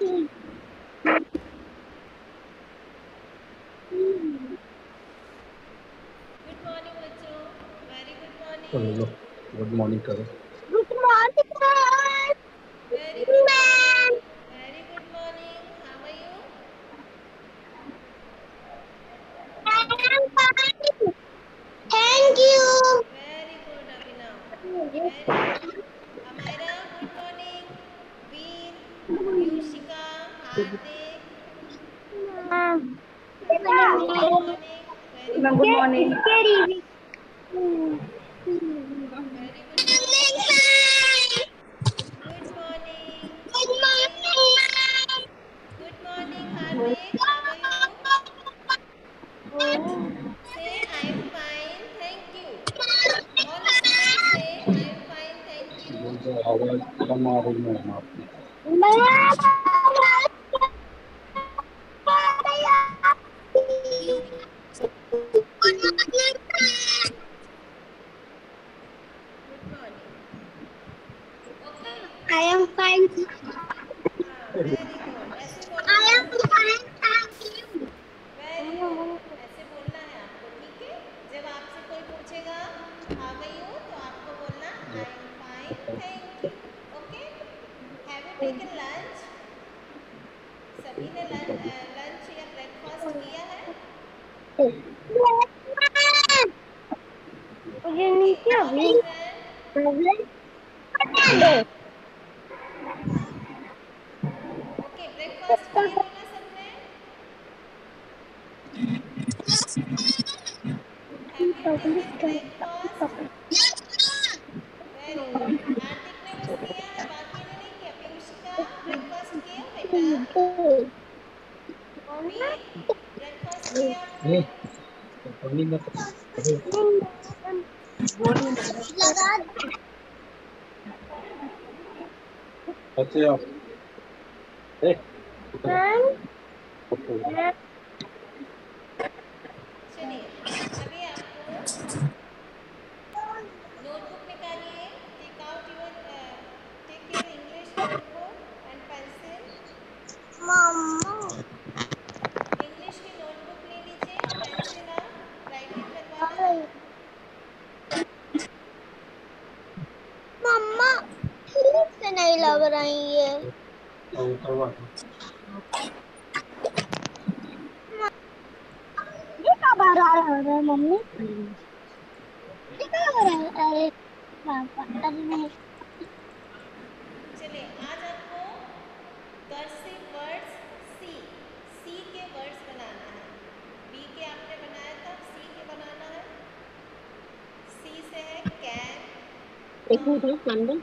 Good morning बच्चों very good morning good morning करो Walang mga rin mo. Mga That's it. Hey. Okay. और करवा ये कब आ रहा है मम्मी ये कब आ रहा है अरे पापा अरे नहीं चले आज आपको दस से वर्ड्स सी सी के वर्ड्स बनाना है। बी के आपने बनाया था सी के बनाना है। सी से है कैन एक मिनट कैन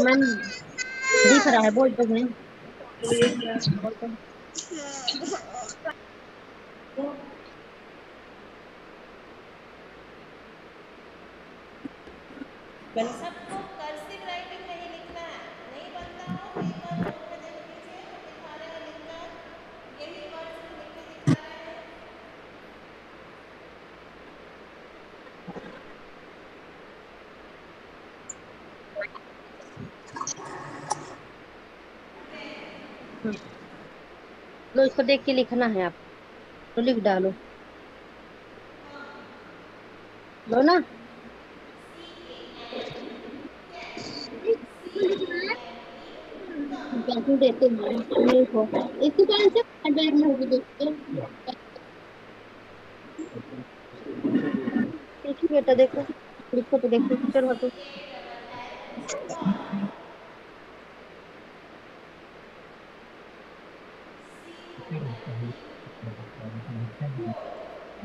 मैम दिख रहा है बोल तो मैम इसको देख के लिखना है आप। तो लिख डालो। लो ना। देते हैं। इसको कौन से होगी देखिए बेटा, देखो। लिखो तो देखो। चलो तो।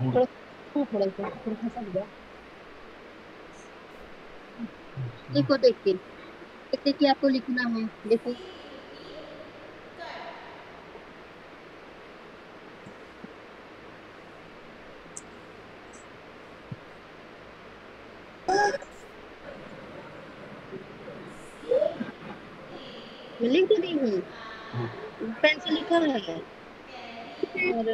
थोड़ा थोड़ा सा थोड़ा सा गया देखो देख के देख के आपको लिखना है देखो लिख तो दी हूँ पेन से लिखा है और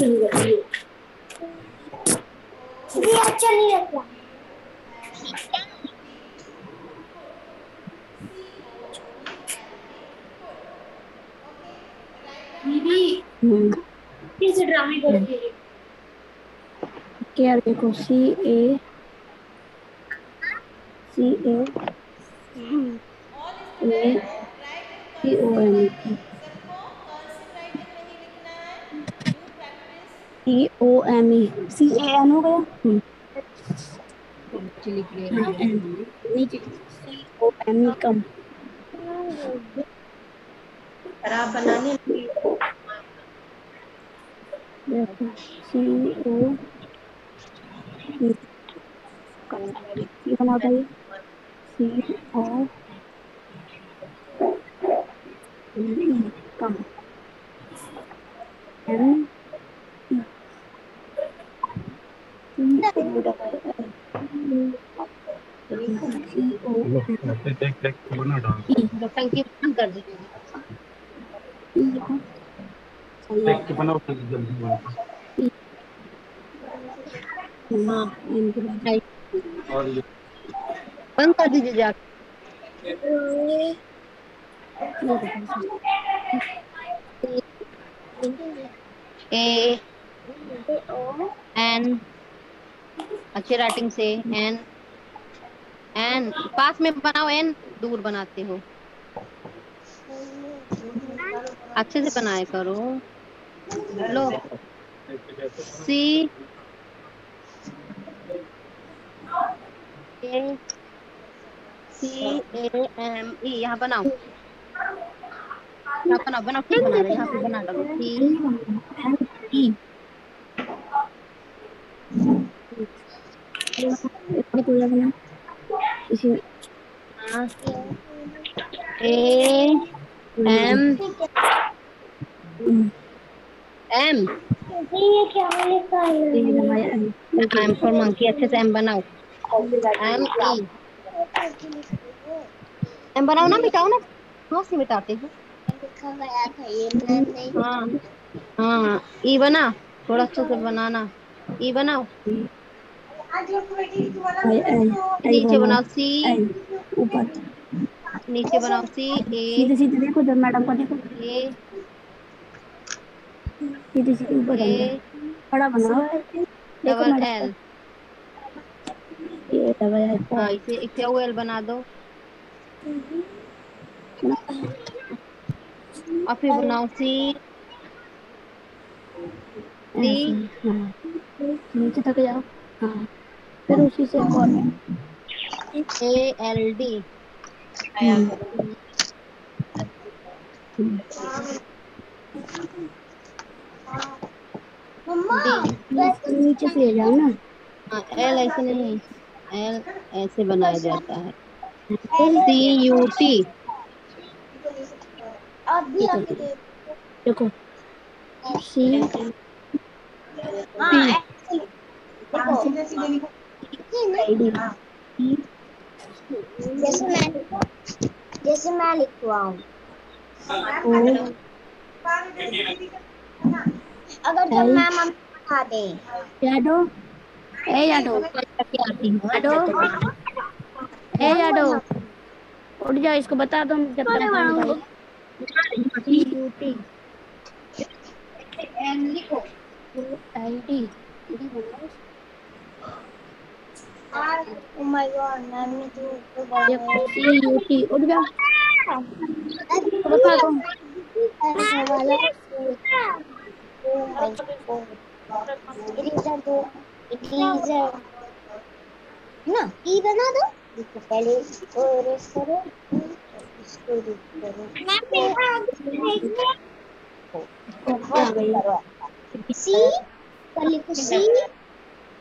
ये अच्छा नहीं लगता हम्म फिर ड्रामे करती है केयर देखो C A C A A C O N C O M E C A N हो गया? नीचे सी ओ एम ई कम खराब बनाने सी ओ बना पाइए सी ओ कम। एन सी ओ लो ऐसे देख देख के बना डाल टंकी कर दीजिए देख के बनाओ जल्दी बनाओ और ये बंद कर दीजिए जाके ए एन अच्छी राइटिंग से, एन एन, पास में बनाओ, एन, दूर बनाते हो। अच्छे से बनाए करो। लो। सी। ए सी, ए, एम, ई, यहाँ बनाओ। यहाँ बनाओ बनाओ ठीक बना रहे यहाँ पे बना लो सी ई इसमें ए एम एम ये क्या लिखा है एम फॉर मंकी अच्छे से एम बनाओ एम ई एम बनाओ ना मिटाओ ना मिटाते हो हाँ हाँ ई बना थोड़ा अच्छे से बनाना ई बनाओ नीचे बनाओ सी ऊपर। नीचे बनाओ सी ए सीधे सीधे देखो जब मैडम को देखो। ए सीधे सीधे ऊपर ए बड़ा बनाओ देखो डबल एल ये डबल एल हाँ इसे इसे ओ एल बना दो। और फिर बनाओ सी सी हाँ। नीचे तक जाओ। हाँ। फिर उसी से कौन ए एल डी। मम्मा नीचे से ले जाओ ना। हाँ एल ऐसे नहीं एल ऐसे बनाया जाता है। C U T. देखो। सी हाँ जैसे मैं जैसे मैं लिखवाऊं अगर तो मैं मम्मी बता दे यादो ए यादो यादो ए यादो उठ जाओ इसको बता दो जब तक यूटी एन लिखो। T Oh my god, ma'am ने तो ऊपर सी यू टी उठ जा तो बता दो वाला इरेजर दो इरेजर ना ई बना दो इसको पहले इरेज करो इसको करो सी पर लिखो सी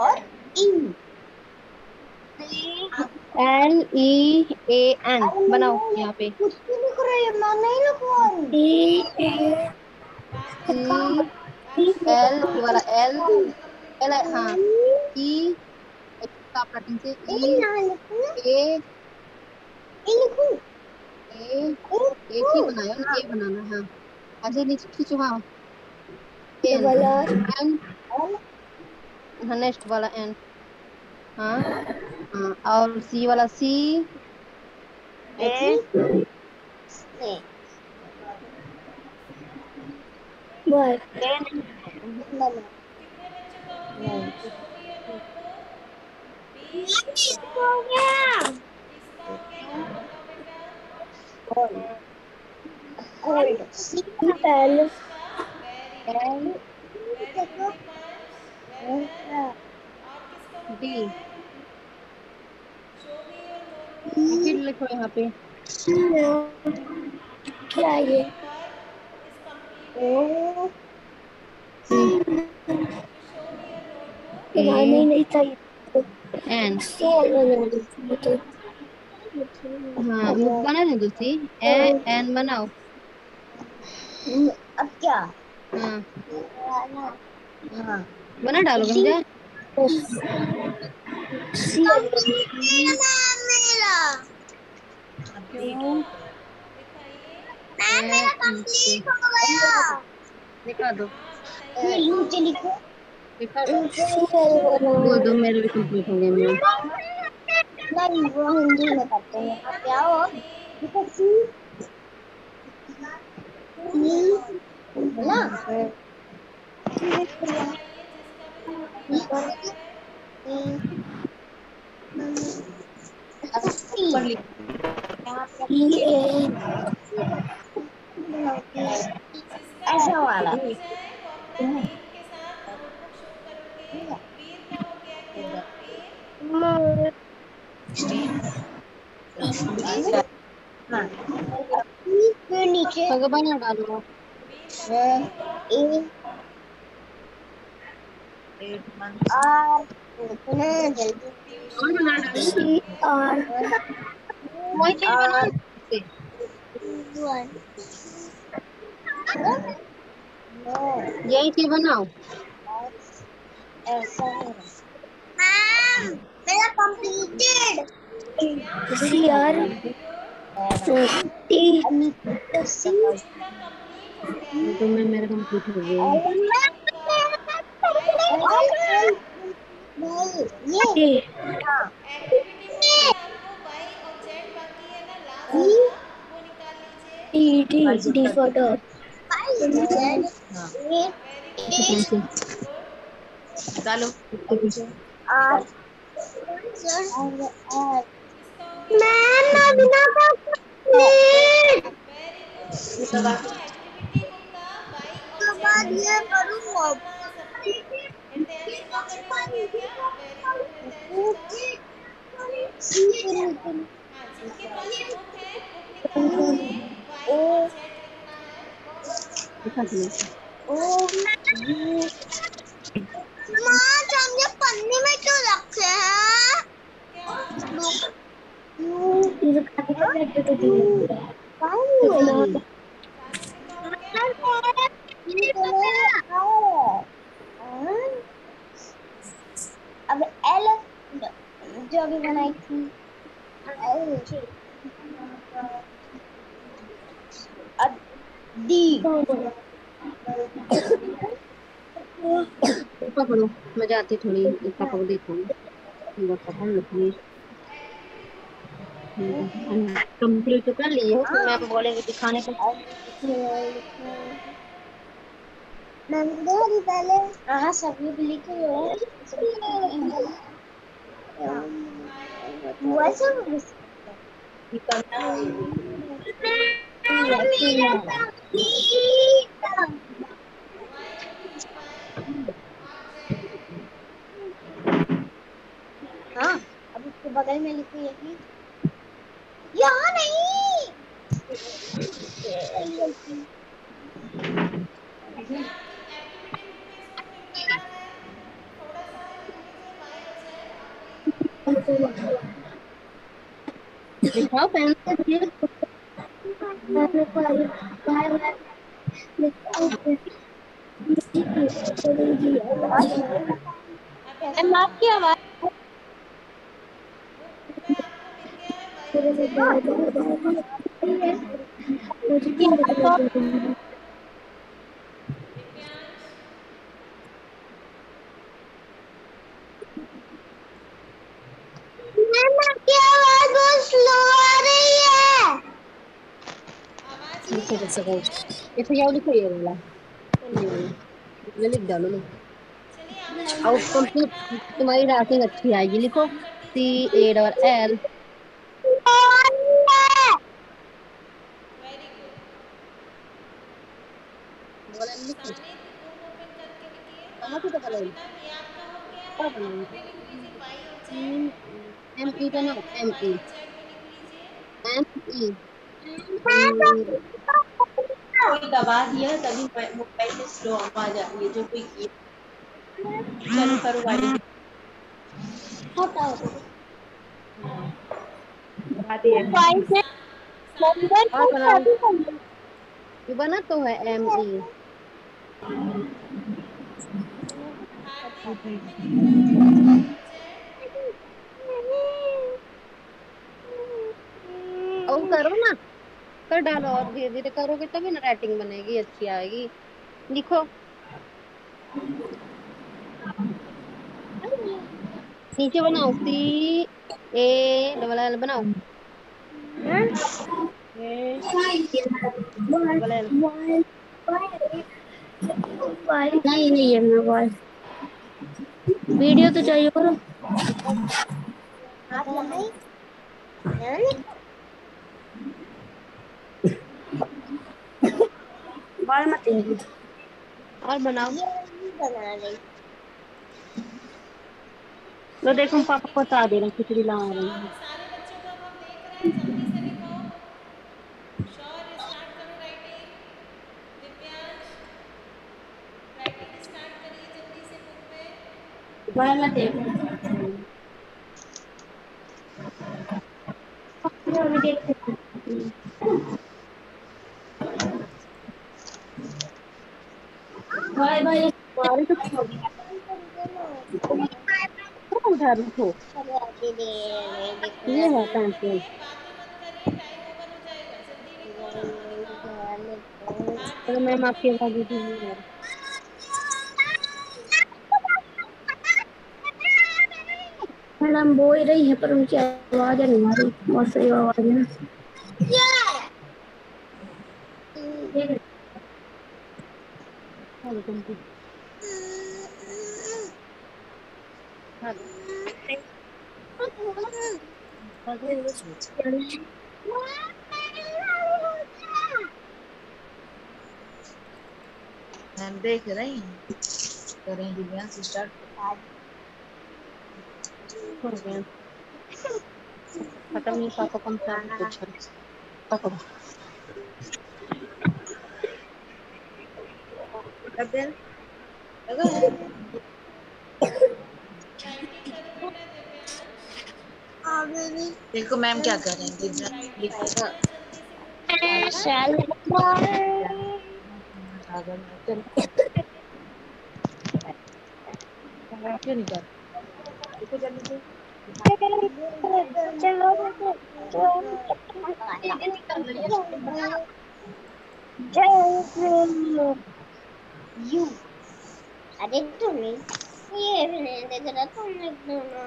और in L E A N बनाओ यहाँ पे। कुछ भी लिख रही है मैं नहीं लिखवा एल वाला एल एल हाँ ई कटिंग से ई ए लिखूं ए एक ही बनाया ना ए बनाना हाँ। ऐसे नीचे खिंचवाओ एन एन नेक्स्ट वाला एन हाँ? हाँ और सी वाला सी ए सी पहले। L D. फिर लिखो यहाँ पे। क्या ये? ओ। नहीं चाहिए एन। तो हाँ बना दे दो सी ए एन बनाओ। अब क्या? हाँ। हाँ। बना डालोगे क्या दिखा दो दिखा बोल दो। मेरे भी कंप्लीट हो गए मेरे नहीं वो हिंदी में करते हैं अब क्या लिखो सी ना ऐसा वाला नीचे तो डालो ए आर इतना जल्दी और बना डालो सी आर वही चीज़ बनाओ इससे। वन यही चीज़ बनाओ ऐसा मैम मेरा completed C R T C तो मैं मेरा कंप्लीट हो गया ये टी डी फॉर डॉग डालो मैम अभिनव का complete very good activity book का वाई और बाद ये करूँगा पन्नी में क्यों रखे हैं अब एल जो अभी बनाई थी। अब डी पकड़ो मैं जाती थोड़ी पापा को देखूँगी पकड़ लो प्लीज़ कंप्लीट कर लिए। हो। तो मैम बोलेगी दिखाने को। मैम दो पहले हाँ सभी भी लिखे हुए हैं। वैसे भी हाँ अब उसके बगल में लिखो यही यहाँ नहीं। दिखाओ मैम आपकी आवाज़ मैम आपकी आवाज़ बहुत स्लो आ रही है कैसे को ये तो याद लिखो ये वाला ये लिख डालो लो और कंप्लीट तुम्हारी राइटिंग अच्छी आएगी, लिखो. C A double L M E बनाओ एम ई एम ई कोई दबा दिया तभी मोबाइल में स्लो आवाज़ आ रही है जो कोई किया ये बना तो है एम ई करो ना। कर डालो और धीरे धीरे करोगे तभी ना राइटिंग बनेगी अच्छी आएगी। लिखो। नीचे बनाओ। सी ए डबल एल बनाओ। नहीं नहीं है मेरे पास। वीडियो तो चाहिए और बाल मत। और बनाओ। बना रही लो देखो हम पापा को बता दे रहे हैं खिचड़ी ला रहे हैं। हम देख। रहे हैं जल्दी से लिखो शौर्य स्टार्ट करो राइटिंग दिव्यांश राइटिंग स्टार्ट करिए जल्दी से बुक में मैं मैं देख भाई भाई हमारे तो रुको ये है पेंसिल चलो मैम आपकी आवाज़ नहीं है। मैडम बोल रही है पर उनकी आवाज़ नहीं आ रही। बहुत सही आवाज़ है हाँ, रुको, रुको। हाँ। देख रही हैं करें दिव्यांश स्टार्ट हो गया खत्म नहीं पापा कम पकड़ो अब देन देखो मैम क्या कर रहे दिव्यांश लिखो सागर में क्यों नहीं कर देखो जल्दी से अरे तुम्हें ये देख रहा तुमने दोनों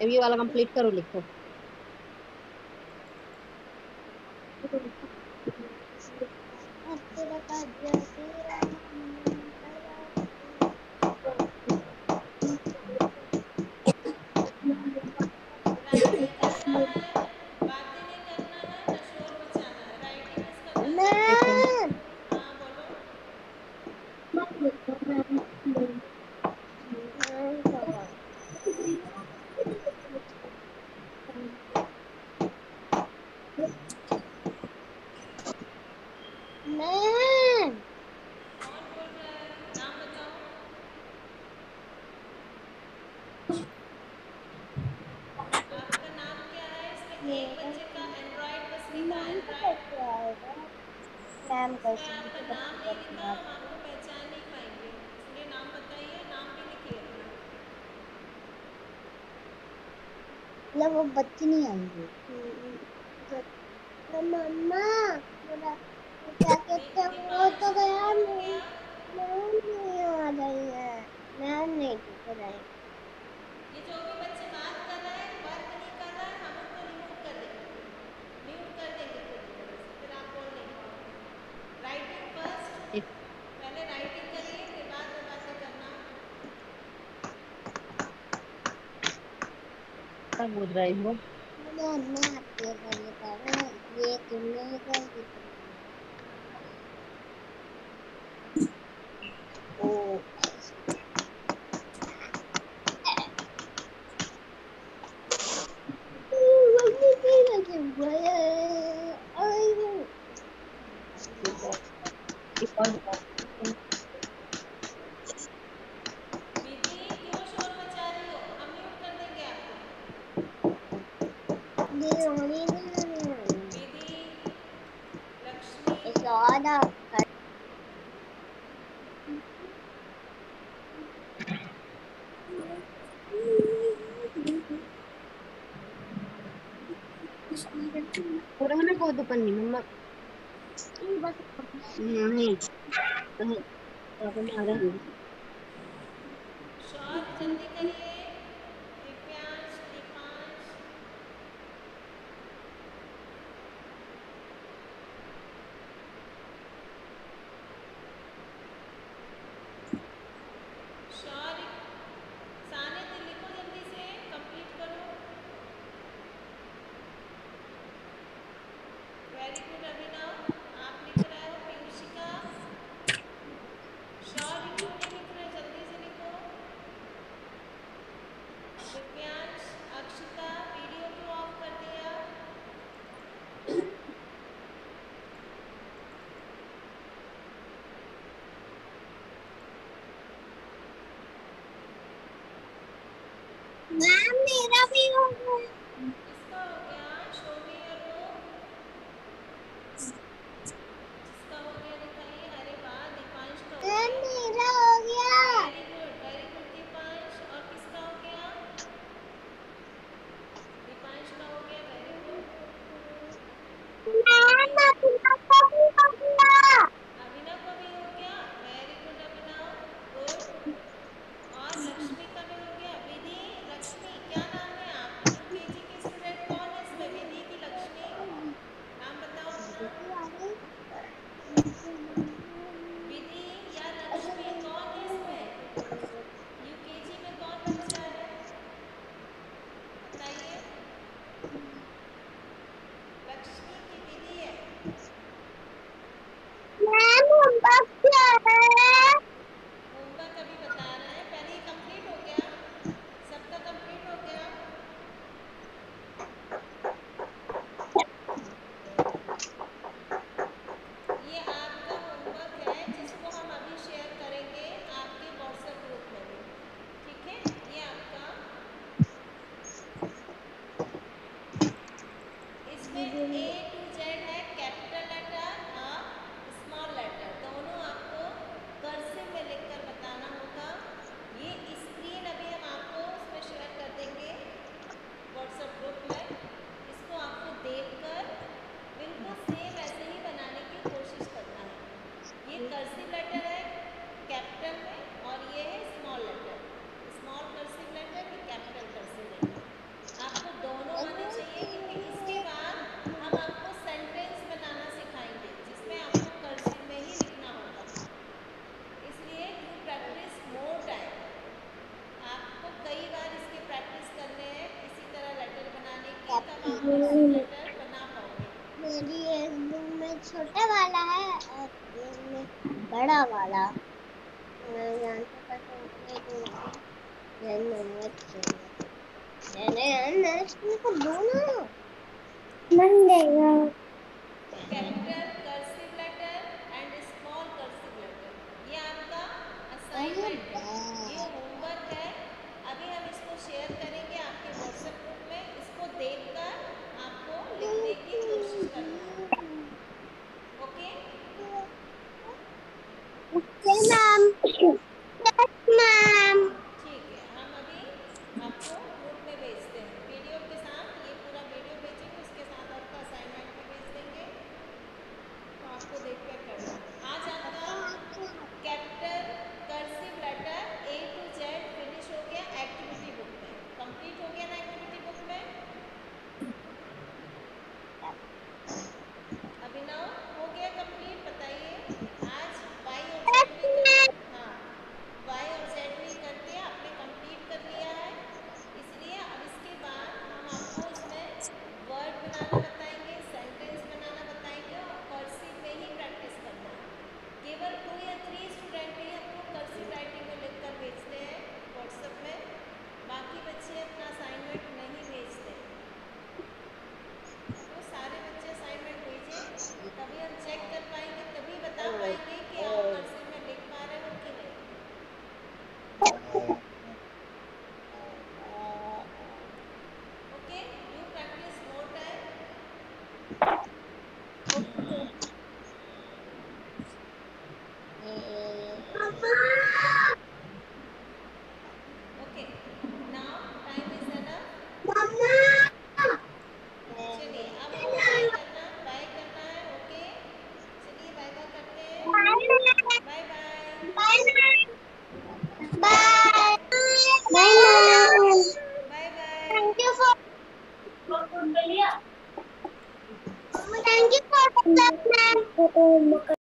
अब ये वाला कंप्लीट करो लिखो तेरा काज तेरा वो बच्ची नहीं आएँगे। मम्मा, मेरा क्या कहते तो गया नहीं आ रही है। मैम नहीं रही ये जो भी बच्चे बात कर रहे हैं वर्क नहीं कर रहे हैं हम उनको रिमूव कर देंगे म्यूट कर देंगे थोड़ी देर से, फिर आप बोल नहीं पाओगे राइटिंग फ़र्स्ट पहले राइटिंग करिए फिर बाद में बातें करना बोल रही हो मैं आपके लिए कर रहा हूँ ये तुमने कर दी ओ एक और बताओ। दीदी क्यों शोर मचा रही हो हम म्यूट कर देंगे आपको दीदी लक्ष्मी पूरा ना को दुपन्नी मम्मा। नहीं नहीं। पापा Shukriya.